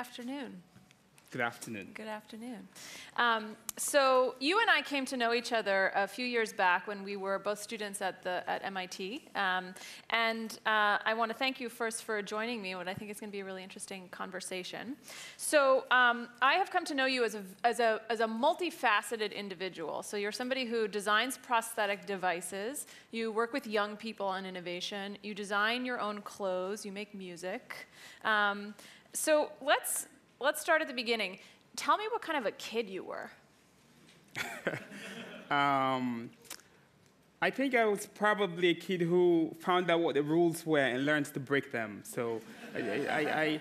Good afternoon. Good afternoon. Good afternoon. Um, so you and I came to know each other a few years back when we were both students at the at MIT, um, and uh, I want to thank you first for joining me. What I think is going to be a really interesting conversation. So um, I have come to know you as a as a as a multifaceted individual. So you're somebody who designs prosthetic devices. You work with young people on innovation. You design your own clothes. You make music. So let's let's start at the beginning. Tell me what kind of a kid you were. um, I think I was probably a kid who found out what the rules were and learned to break them. So, I, I,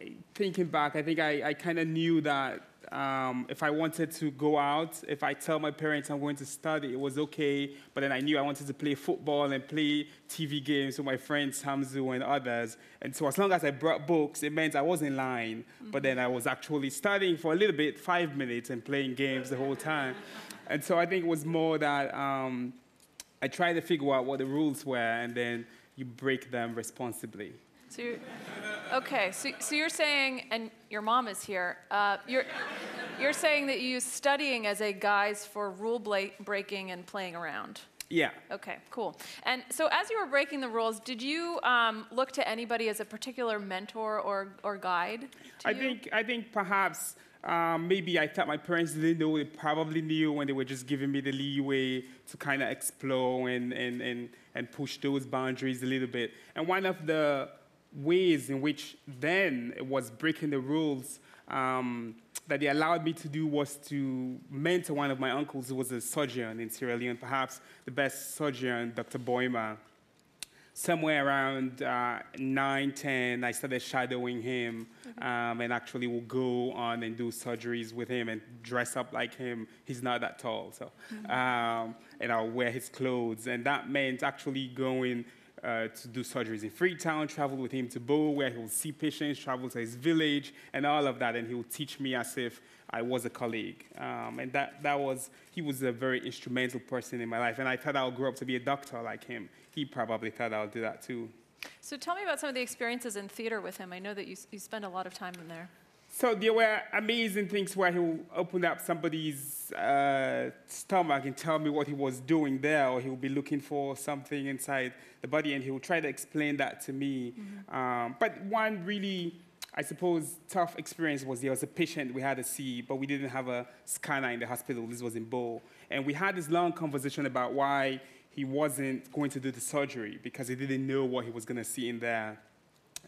I, thinking back, I think I kind of knew that um, if I wanted to go out, if I tell my parents I'm going to study, it was okay. But then I knew I wanted to play football and play TV games with my friends Hamzu and others. And so as long as I brought books, it meant I was in line. Mm-hmm. But then I was actually studying for a little bit, five minutes, and playing games the whole time. And so I think it was more that um, I tried to figure out what the rules were, and then you break them responsibly. So okay, so, so you're saying, and your mom is here, uh, you're, you're saying that you use studying as a guise for rule breaking and playing around. Yeah. Okay, cool. And so as you were breaking the rules, did you um, look to anybody as a particular mentor or, or guide? I you? think I think perhaps um, maybe I thought my parents didn't know. They probably knew when they were just giving me the leeway to kind of explore and, and, and, and push those boundaries a little bit. And one of the ways in which then it was breaking the rules um, that they allowed me to do was to mentor one of my uncles who was a surgeon in Sierra Leone, perhaps the best surgeon, Dr. Boima. Somewhere around uh, 9, 10, I started shadowing him mm-hmm. um, and actually will go on and do surgeries with him and dress up like him. He's not that tall, so. Mm-hmm. Um, and I'll wear his clothes. And that meant actually going uh, to do surgeries in Freetown, travel with him to Bo, where he would see patients, travel to his village, and all of that, and he would teach me as if I was a colleague. Um, and that, that was, he was a very instrumental person in my life, and I thought I would grow up to be a doctor like him. He probably thought I would do that too. So tell me about some of the experiences in theater with him. I know that you, you spend a lot of time in there. So there were amazing things where he would open up somebody's uh, stomach and tell me what he was doing there, or he would be looking for something inside the body, and he would try to explain that to me. Mm-hmm. Um, but one really, I suppose, tough experience was there was a patient we had to see, but we didn't have a scanner in the hospital. This was in Bo, and we had this long conversation about why he wasn't going to do the surgery because he didn't know what he was going to see in there,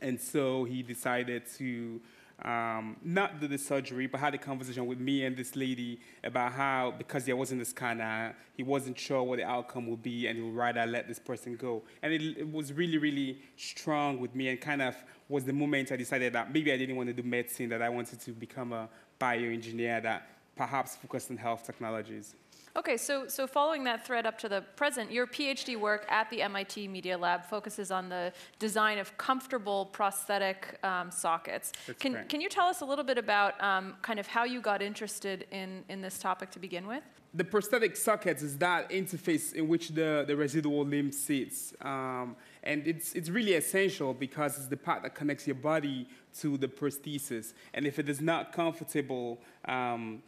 and so he decided to um, not do the surgery, but had a conversation with me and this lady about how, because there wasn't a scanner, he wasn't sure what the outcome would be, and he would rather let this person go. And it, it was really, really strong with me, and kind of was the moment I decided that maybe I didn't want to do medicine, that I wanted to become a bioengineer that perhaps focused on health technologies. Okay, so, so following that thread up to the present, your PhD work at the MIT Media Lab focuses on the design of comfortable prosthetic um, sockets. That's can, correct. can you tell us a little bit about um, kind of how you got interested in, in this topic to begin with? The prosthetic sockets is that interface in which the, the residual limb sits. Um, and it's, it's really essential because it's the part that connects your body to the prosthesis. And if it is not comfortable, um,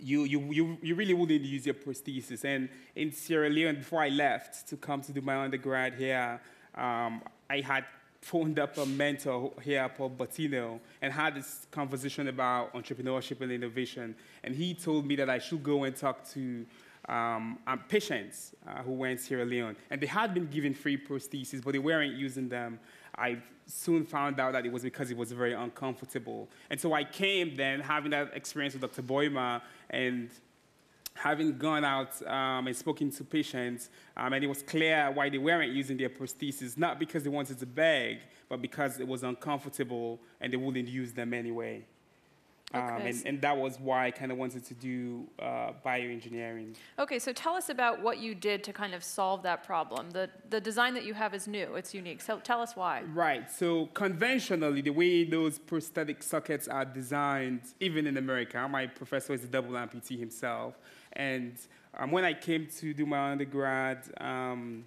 you, you, you, you really wouldn't use your prosthesis. And in Sierra Leone, before I left to come to do my undergrad here, um, I had phoned up a mentor here, Paul Bottino, and had this conversation about entrepreneurship and innovation. And he told me that I should go and talk to um, um, patients uh, who were in Sierra Leone. And they had been given free prostheses, but they weren't using them. I soon found out that it was because it was very uncomfortable. And so I came then having that experience with Dr. Boima and having gone out um, and spoken to patients, um, and it was clear why they weren't using their prostheses, not because they wanted to beg, but because it was uncomfortable and they wouldn't use them anyway. Um. And, and, that was why I kind of wanted to do uh, bioengineering. Okay, so tell us about what you did to kind of solve that problem. The, the design that you have is new, it's unique. So tell us why. Right, so conventionally, the way those prosthetic sockets are designed, even in America, my professor is a double amputee himself. And um, when I came to do my undergrad, um,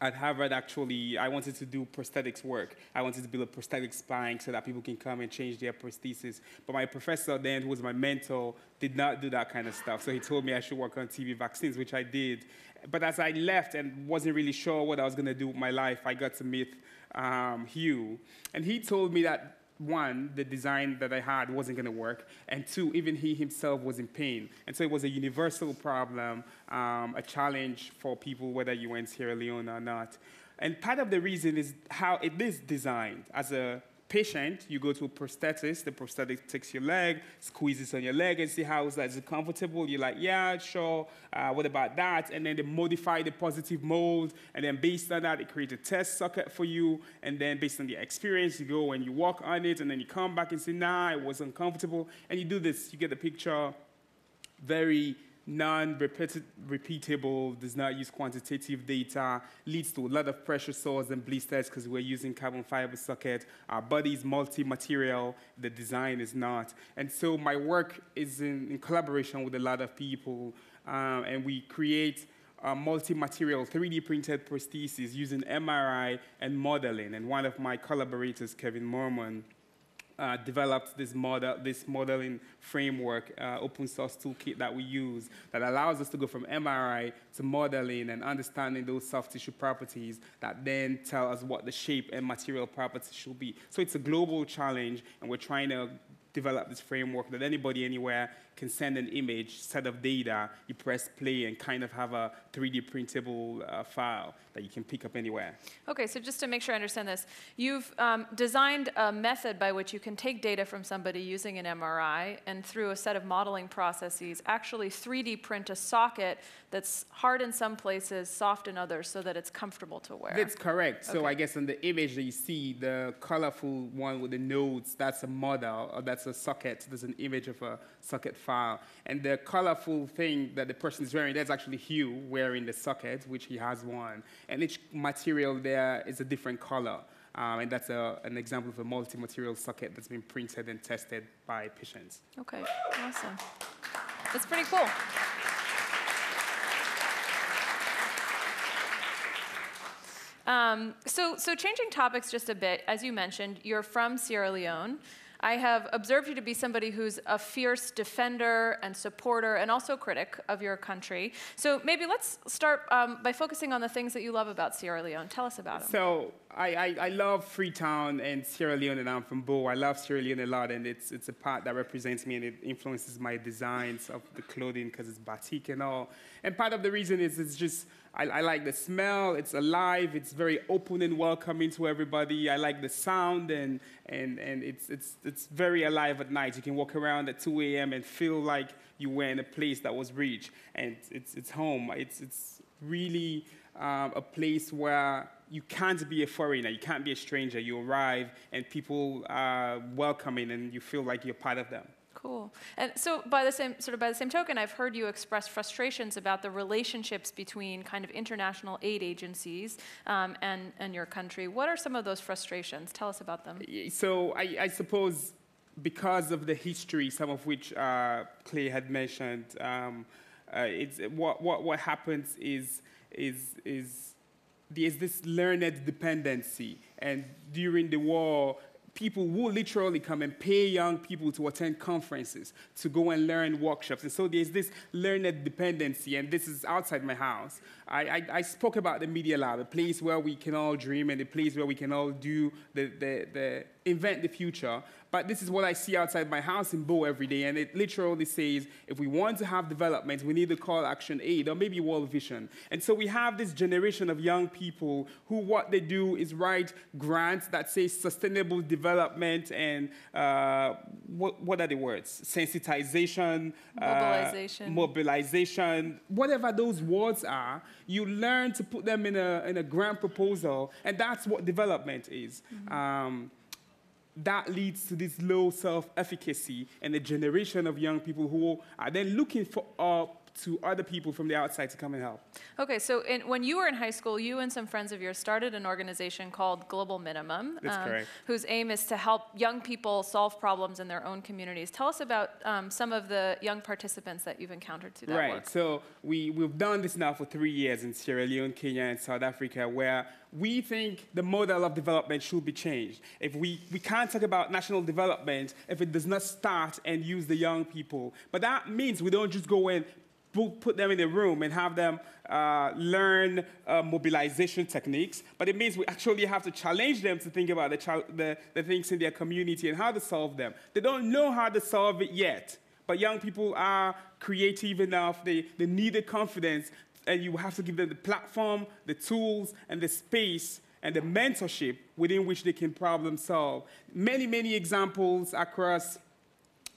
at Harvard, actually, I wanted to do prosthetics work. I wanted to build a prosthetic spine so that people can come and change their prosthesis. But my professor then, who was my mentor, did not do that kind of stuff. So he told me I should work on TB vaccines, which I did. But as I left and wasn't really sure what I was going to do with my life, I got to meet um, Hugh. And he told me that one, the design that I had wasn't going to work, and two, even he himself was in pain. And so it was a universal problem, um, a challenge for people, whether you were in Sierra Leone or not. And part of the reason is how it is designed as a patient, you go to a prosthetist, the prosthetic takes your leg, squeezes on your leg and see how is that, is it comfortable? You're like, yeah, sure, uh, what about that? And then they modify the positive mold, and then based on that, they create a test socket for you, and then based on the experience, you go and you walk on it, and then you come back and say, nah, it was uncomfortable, and you do this, you get the picture, very non-repeatable, does not use quantitative data, leads to a lot of pressure sores and blisters because we're using carbon fiber socket. Our body is multi-material, the design is not. And so my work is in, in collaboration with a lot of people, um, and we create uh, multi-material 3D printed prostheses using MRI and modeling. And one of my collaborators, Kevin Moerman, uh, developed this model, this modeling framework, uh, open source toolkit that we use that allows us to go from MRI to modeling and understanding those soft tissue properties that then tell us what the shape and material properties should be. So it's a global challenge, and we're trying to develop this framework that anybody anywhere can send an image, set of data, you press play, and kind of have a 3D printable uh, file that you can pick up anywhere. Okay, so just to make sure I understand this, you've um, designed a method by which you can take data from somebody using an MRI and through a set of modeling processes actually 3D print a socket that's hard in some places, soft in others, so that it's comfortable to wear. That's correct. So I guess in the image that you see, the colorful one with the nodes, that's a model, or that's a socket. There's an image of a socket And the colorful thing that the person is wearing, that's actually Hugh wearing the socket, which he has one. And each material there is a different color. Um, and that's a, an example of a multi-material socket that's been printed and tested by patients. Okay, awesome. That's pretty cool. Um, so, so changing topics just a bit, as you mentioned, you're from Sierra Leone. I have observed you to be somebody who's a fierce defender and supporter and also critic of your country. So maybe let's start um, by focusing on the things that you love about Sierra Leone. Tell us about them. So I, I, I, love Freetown and Sierra Leone, and I'm from Bo. I love Sierra Leone a lot, and it's, it's a part that represents me, and it influences my designs of the clothing because it's batik and all. And part of the reason is it's just I, I, like the smell. It's alive. It's very open and welcoming to everybody. I like the sound, and, and, and it's, it's, it's very alive at night. You can walk around at 2 a.m. and feel like you were in a place that was rich, and it's, it's home. It's, it's really um, a place where you can't be a foreigner, you can't be a stranger. You arrive, and people are welcoming, and you feel like you're part of them. Cool. And so, by the same sort of by the same token, I've heard you express frustrations about the relationships between kind of international aid agencies um, and and your country. What are some of those frustrations? Tell us about them. So, I, I suppose because of the history, some of which uh, Clay had mentioned, um, uh, it's what what what happens is is is there's this learned dependency, and during the war, people will literally come and pay young people to attend conferences, to go and learn workshops. And so there's this learned dependency, and this is outside my house. I, I, I, spoke about the Media Lab, a place where we can all dream and a place where we can all do the, the, the invent the future. But this is what I see outside my house in Bo every day, and it literally says if we want to have development, we need to call action aid or maybe World Vision. And so we have this generation of young people who what they do is write grants that say sustainable development and uh, what, what are the words? Sensitization, uh, mobilization, uh, mobilization, whatever those words are. You learn to put them in a in a grant proposal, and that's what development is. Mm-hmm. Um, that leads to this low self efficacy and a generation of young people who are then looking for a to other people from the outside to come and help. Okay, so in, when you were in high school, you and some friends of yours started an organization called Global Minimum, um, correct. whose aim is to help young people solve problems in their own communities. Tell us about um, some of the young participants that you've encountered through that right. work. So we, we've done this now for three years in Sierra Leone, Kenya, and South Africa, where we think the model of development should be changed. If we, we can't talk about national development if it does not start and use the young people. But that means we don't just go and put, them in a room and have them uh, learn uh, mobilization techniques, but it means we actually have to challenge them to think about the, the, the things in their community and how to solve them. They don't know how to solve it yet, but young people are creative enough, they, they need the confidence, and you have to give them the platform, the tools, and the space and the mentorship within which they can problem solve. Many, many examples across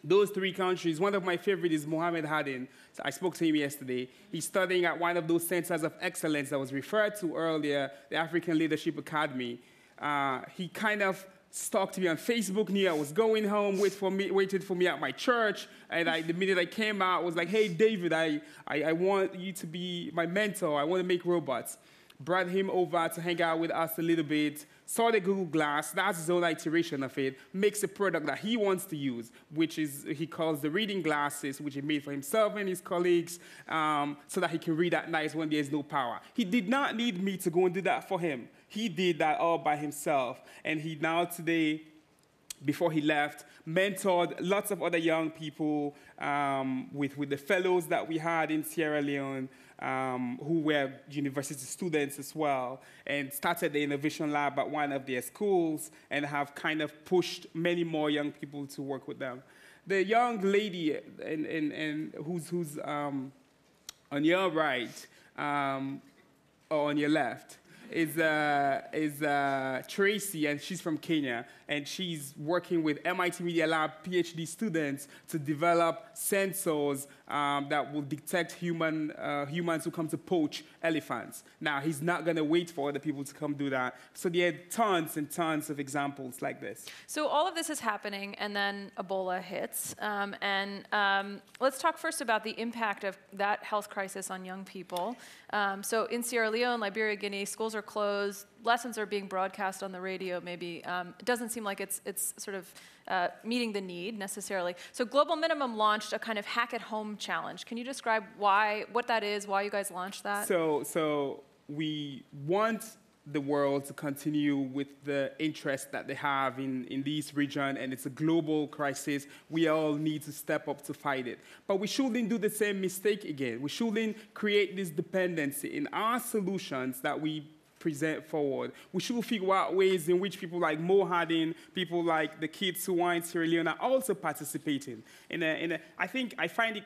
those three countries. One of my favorite is Mohammed Hadin. So I spoke to him yesterday. He's studying at one of those centers of excellence that was referred to earlier, the African Leadership Academy. Uh, he kind of stalked me on Facebook, knew I was going home, wait for me, waited for me at my church. And I, the minute I came out, was like, hey, David, I, I, I want you to be my mentor. I want to make robots. Brought him over to hang out with us a little bit, saw the Google Glass, that's his own iteration of it, makes a product that he wants to use, which is he calls the reading glasses, which he made for himself and his colleagues, um, so that he can read at night when there's no power. He did not need me to go and do that for him. He did that all by himself. And he now today before he left, mentored lots of other young people um, with, with the fellows that we had in Sierra Leone um, who were university students as well, and started the innovation lab at one of their schools and have kind of pushed many more young people to work with them. The young lady and, in, in who's, who's um, on your right um, or on your left is, uh, is uh, Tracy, and she's from Kenya, and she's working with MIT Media Lab PhD students to develop sensors um, that will detect human, uh, humans who come to poach elephants. Now, he's not going to wait for other people to come do that. So there are tons and tons of examples like this. So all of this is happening, and then Ebola hits. Um, and um, let's talk first about the impact of that health crisis on young people. Um, so in Sierra Leone, Liberia, Guinea, schools are closed, lessons are being broadcast on the radio. Maybe um, it doesn't seem like it's it's sort of uh, meeting the need necessarily. So Global Minimum launched a kind of hack at home challenge. Can you describe why, what that is, why you guys launched that? So, so we want the world to continue with the interest that they have in, in this region, and it's a global crisis. We all need to step up to fight it. But we shouldn't do the same mistake again. We shouldn't create this dependency in our solutions that we present forward. We should figure out ways in which people like Mo Hardin, people like the kids who are in Sierra Leone are also participating. In a, in a, I think I find it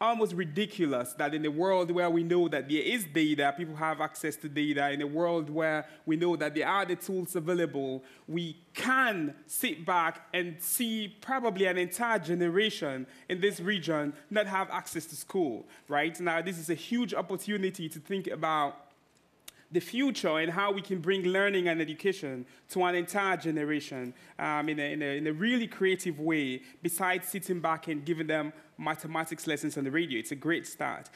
almost ridiculous that in a world where we know that there is data, people have access to data, in a world where we know that there are the tools available, we can sit back and see probably an entire generation in this region not have access to school, right? Now, this is a huge opportunity to think about the future and how we can bring learning and education to an entire generation um, in, a, in, a, in, a, really creative way, besides sitting back and giving them mathematics lessons on the radio. It's a great start.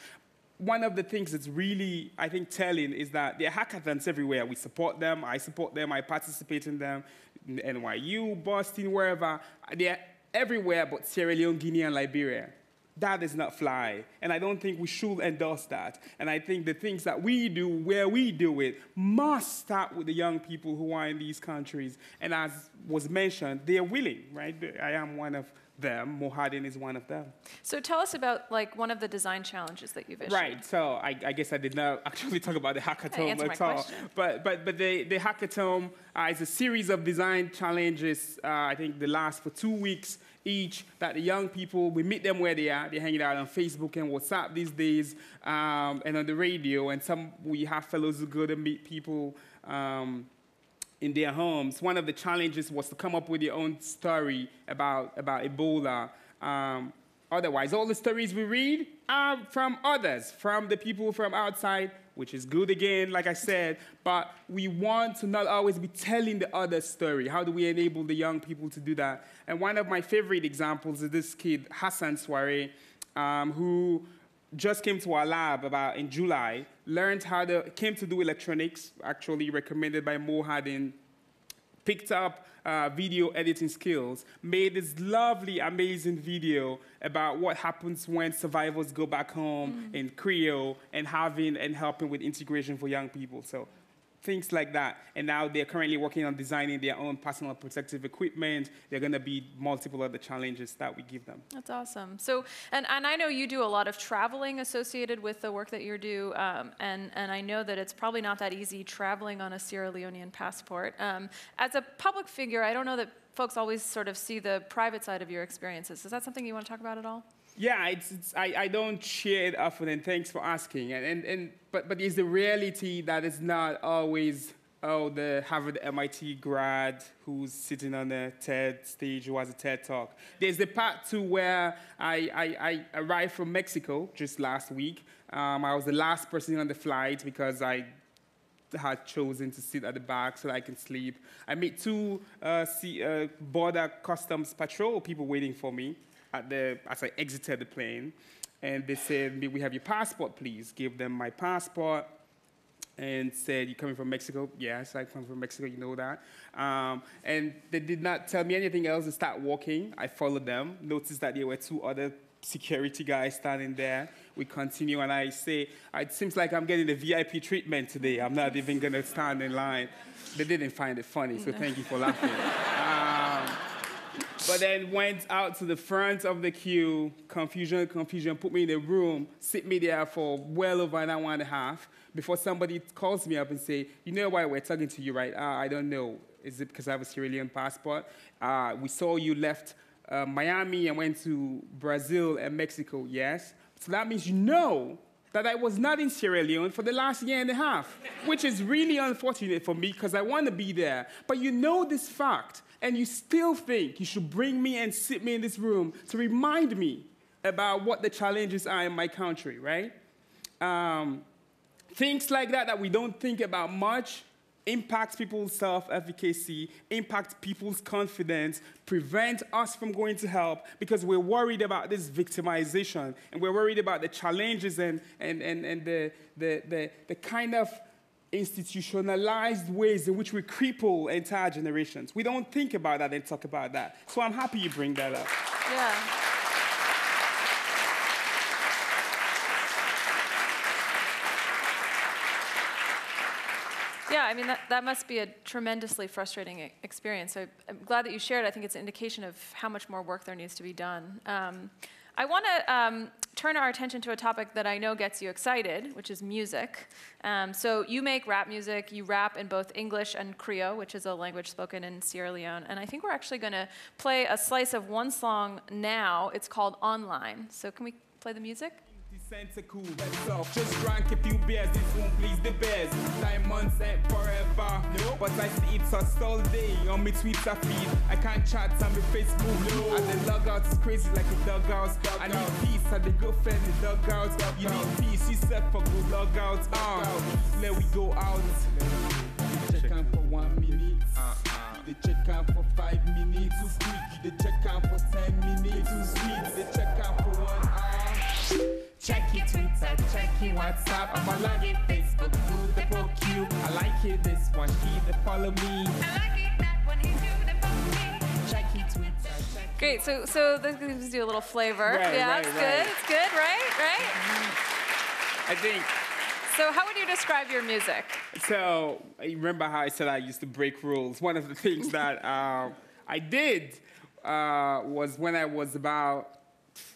One of the things that's really, I think, telling is that there are hackathons everywhere. We support them, I support them, I participate in them, NYU, Boston, wherever. They're everywhere but Sierra Leone, Guinea, and Liberia that does not fly. And I don't think we should endorse that. And I think the things that we do, where we do it, must start with the young people who are in these countries. And as was mentioned, they are willing, right? I am one of them. Mo Hardin is one of them. So tell us about like one of the design challenges that you've issued. Right. So I, I guess I did not actually talk about the hackathon at all. Question. But but but the the hackathon uh, is a series of design challenges. Uh, I think the last for two weeks each that the young people, we meet them where they are. They're hanging out on Facebook and WhatsApp these days um, and on the radio. And some, we have fellows who go to meet people um, in their homes. One of the challenges was to come up with your own story about, about Ebola. Um, otherwise, all the stories we read are from others, from the people from outside which is good again, like I said, but we want to not always be telling the other story. How do we enable the young people to do that? And one of my favorite examples is this kid, Hassan Soare, um, who just came to our lab about in July, learned how to, came to do electronics, actually recommended by Mo Hadin, picked up uh, video editing skills, made this lovely, amazing video about what happens when survivors go back home in Creole and having and helping with integration for young people. So things like that. And now they're currently working on designing their own personal protective equipment. They're going to be multiple other challenges that we give them. That's awesome. So, and, and I know you do a lot of traveling associated with the work that you do, um, and, and I know that it's probably not that easy traveling on a Sierra Leonean passport. Um, as a public figure, I don't know that folks always sort of see the private side of your experiences. Is that something you want to talk about at all? Yeah, it's, it's, I, I don't share it often, and thanks for asking. And, and, and, but, but it's the reality that it's not always, oh, the Harvard MIT grad who's sitting on the TED stage who has a TED talk. There's the part two where I, I, I arrived from Mexico just last week. Um, I was the last person on the flight because I had chosen to sit at the back so that I can sleep. I met two uh, see, uh, border customs patrol people waiting for me at the, as I exited the plane. And they said, we have your passport, please? Give them my passport and said, You coming from Mexico? Yes, I come from Mexico, you know that. Um, and they did not tell me anything else. They start walking. I followed them, noticed that there were two other security guys standing there. We continue, and I say, It seems like I'm getting the VIP treatment today. I'm not even going to stand in line. They didn't find it funny, so thank you for laughing. But then went out to the front of the queue, confusion, confusion, put me in a room, sit me there for well over an hour and a half before somebody calls me up and say, you know why we're talking to you, right? Uh, I don't know. Is it because I have a Sierra passport? Uh, we saw you left uh, Miami and went to Brazil and Mexico, yes? So that means you know that I was not in Sierra Leone for the last year and a half, which is really unfortunate for me because I want to be there. But you know this fact, and you still think you should bring me and sit me in this room to remind me about what the challenges are in my country, right? Um, things like that that we don't think about much impact people's self-efficacy, impact people's confidence, prevent us from going to help because we're worried about this victimization and we're worried about the challenges and, and, and, and the, the, the, the kind of institutionalized ways in which we cripple entire generations. We don't think about that and talk about that. So I'm happy you bring that up. Yeah. Yeah, I mean, that, that must be a tremendously frustrating experience. So I'm glad that you shared. I think it's an indication of how much more work there needs to be done. Um, I want to um, turn our attention to a topic that I know gets you excited, which is music. Um, so you make rap music. You rap in both English and Creole, which is a language spoken in Sierra Leone. And I think we're actually going to play a slice of one song now. It's called Online. So can we play the music? That's. Just drank a few beers, this won't please the bears. Nine months ain't forever. No. But I see it's us all day on my Twitter feed. I can't chat on my Facebook. No. And the logout is crazy like a dugout. I need peace at the good friend the dugout. You need peace, she said for good logout. Uh, let we go out. They check out for one minute. They check out for five minutes. Too quick. They check out for ten minutes. Too sweet. They check out for one hour. Check your Twitter, check your WhatsApp. I'm a log in Facebook, do the book you. I like it, this one, keep the follow me. Check your Twitter, check Great. So, so this gives you a little flavor. Right, yeah, right, it's right. good. It's good, right? Right. I think So, how would you describe your music? so. You remember how I said I used to break rules? One of the things that um, I did uh, was when I was about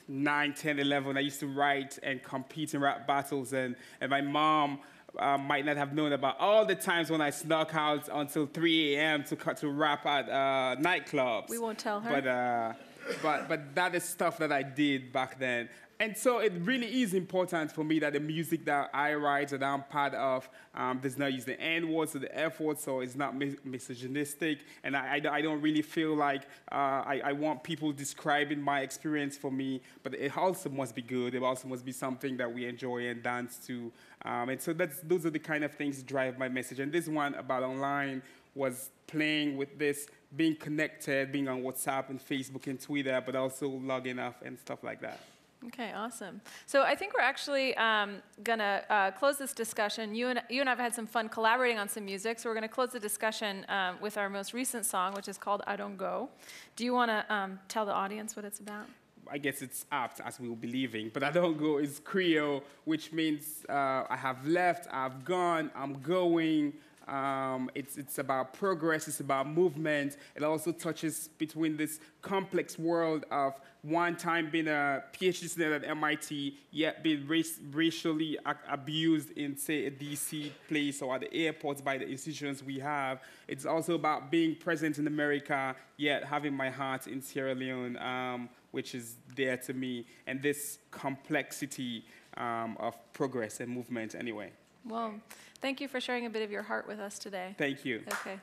9, 10, 11, I used to write and compete in rap battles, and, and my mom uh, might not have known about all the times when I snuck out until 3 a.m. to cut to rap at uh, nightclubs. We won't tell her. But, uh, but, but that is stuff that I did back then. And so it really is important for me that the music that I write that I'm part of um, does not use the N words or the F words, so it's not mis- misogynistic. And I, I, don't- really feel like uh, I, I want people describing my experience for me, but it also must be good. It also must be something that we enjoy and dance to. Um, and so that's, those are the kind of things that drive my message. And this one about online was playing with this, being connected, being on WhatsApp and Facebook and Twitter, but also logging off and stuff like that. Okay, awesome. So I think we're actually um, going to uh, close this discussion. You and, you and I have had some fun collaborating on some music, so we're going to close the discussion um, with our most recent song, which is called I Don't Go. Do you want to um, tell the audience what it's about? I guess it's apt as we will be leaving, but I don't go is Creole, which means uh, I have left, I've gone, I'm going. Um, it's, it's about progress, it's about movement. It also touches between this complex world of one time being a PhD student at MIT, yet being race, racially abused in, say, a DC place or at the airports by the institutions we have. It's also about being present in America, yet having my heart in Sierra Leone, um, which is there to me, and this complexity um, of progress and movement, anyway. Well, thank you for sharing a bit of your heart with us today. Thank you. Okay.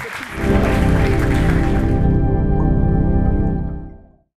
Thank you.